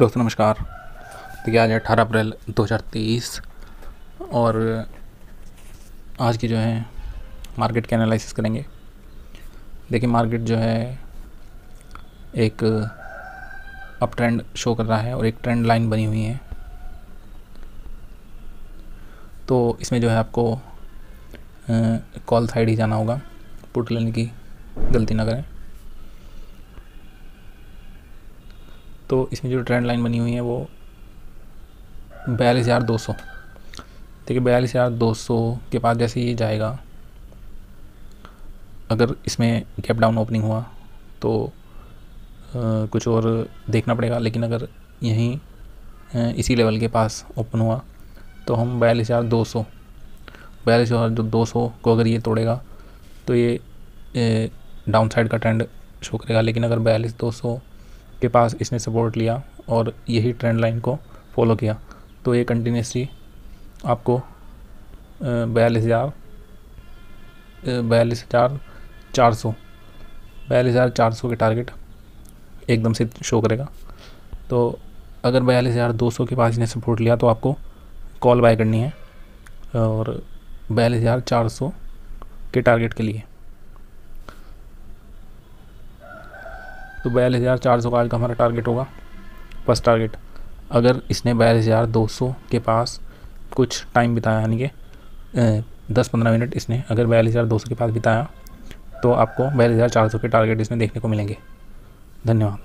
दोस्तों नमस्कार। देखिए आज अठारह अप्रैल 2023 और आज की जो है मार्केट के एनालिसिस करेंगे। देखिए मार्केट जो है एक अप ट्रेंड शो कर रहा है और एक ट्रेंड लाइन बनी हुई है। तो इसमें जो है आपको कॉल साइड ही जाना होगा पुट लेने की गलती ना करें। तो इसमें जो ट्रेंड लाइन बनी हुई है वो बयालीस हज़ार दो सौ। देखिए बयालीस हज़ार दो सौ के बाद जैसे ये जाएगा अगर इसमें गैप डाउन ओपनिंग हुआ तो आ, कुछ और देखना पड़ेगा लेकिन अगर यहीं इसी लेवल के पास ओपन हुआ तो हम बयालीस हज़ार दो सौ बयालीस हज़ार जो दो सौ को अगर ये तोड़ेगा तो ये डाउन साइड का ट्रेंड शो करेगा। लेकिन अगर बयालीस दो सौ के पास इसने सपोर्ट लिया और यही ट्रेंड लाइन को फॉलो किया। तो ये कंटिन्यूसली आपको बयालीस हज़ार बयालीस हज़ार चार सौ, बयालीस हज़ार चार सौ के टारगेट एकदम से शो करेगा। तो अगर बयालीस हज़ार दो सौ के पास इसने सपोर्ट लिया तो आपको कॉल बाय करनी है और बयालीस हज़ार चार सौ के टारगेट के लिए। तो बयालीस हज़ार चार सौ का आज का हमारा टारगेट होगा। फ़र्स्ट टारगेट अगर इसने बयालीस हज़ार दो सौ के पास कुछ टाइम बिताया, यानी कि दस पंद्रह मिनट इसने अगर बयालीस हज़ार दो सौ के पास बिताया तो आपको बयालीस हज़ार चार सौ के टारगेट इसमें देखने को मिलेंगे। धन्यवाद।